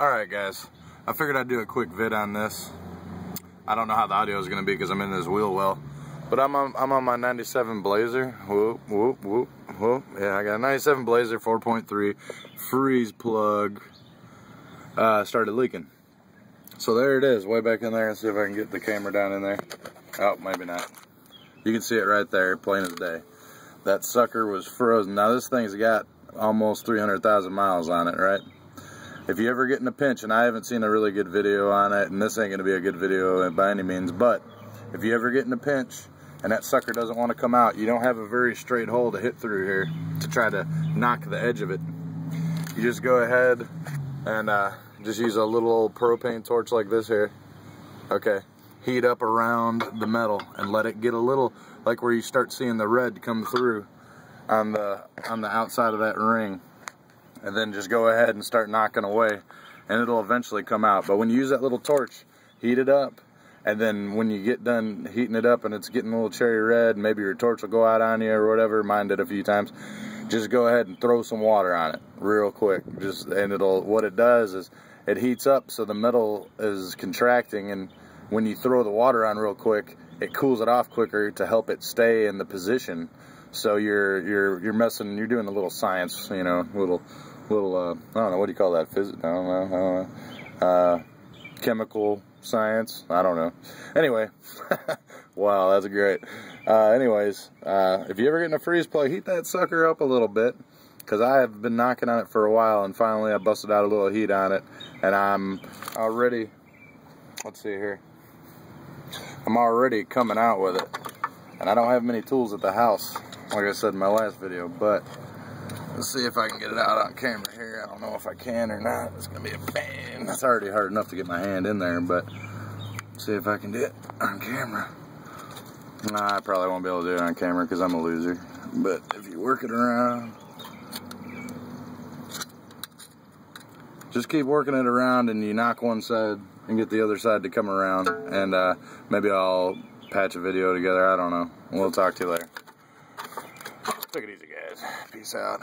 Alright guys, I figured I'd do a quick vid on this. I don't know how the audio is going to be because I'm in this wheel well. But I'm on, I'm on my 97 Blazer. Whoop, whoop, whoop, whoop. Yeah, I got a 97 Blazer 4.3 freeze plug. Uh, started leaking. So there it is, way back in there. Let's see if I can get the camera down in there. Oh, maybe not. You can see it right there, plain as day. That sucker was frozen. Now this thing's got almost 300,000 miles on it, right? If you ever get in a pinch, and I haven't seen a really good video on it, and this ain't going to be a good video by any means, but if you ever get in a pinch and that sucker doesn't want to come out, you don't have a very straight hole to hit through here to try to knock the edge of it. You just go ahead and uh, just use a little old propane torch like this here. Okay, heat up around the metal and let it get a little, like where you start seeing the red come through on the on the outside of that ring and then just go ahead and start knocking away and it'll eventually come out. But when you use that little torch, heat it up and then when you get done heating it up and it's getting a little cherry red, maybe your torch will go out on you or whatever, mine did a few times, just go ahead and throw some water on it real quick. Just And it'll, what it does is it heats up so the metal is contracting and when you throw the water on real quick, it cools it off quicker to help it stay in the position. So you're you're you're messing, you're doing a little science, you know, little little, uh, I don't know, what do you call that? Physics? I don't know. I don't know. Uh, chemical science? I don't know. Anyway, wow, that's great. Uh, anyways, uh, if you ever get in a freeze plug, heat that sucker up a little bit. Because I have been knocking on it for a while, and finally I busted out a little heat on it. And I'm already, let's see here. I'm already coming out with it. And I don't have many tools at the house, like I said in my last video, but Let's see if I can get it out on camera here. I don't know if I can or not. It's gonna be a pain. It's already hard enough to get my hand in there, but see if I can do it on camera. Nah, I probably won't be able to do it on camera because I'm a loser. But if you work it around, just keep working it around and you knock one side and get the other side to come around. And uh, maybe I'll patch a video together. I don't know. We'll talk to you later. Take it easy, guys. Peace out.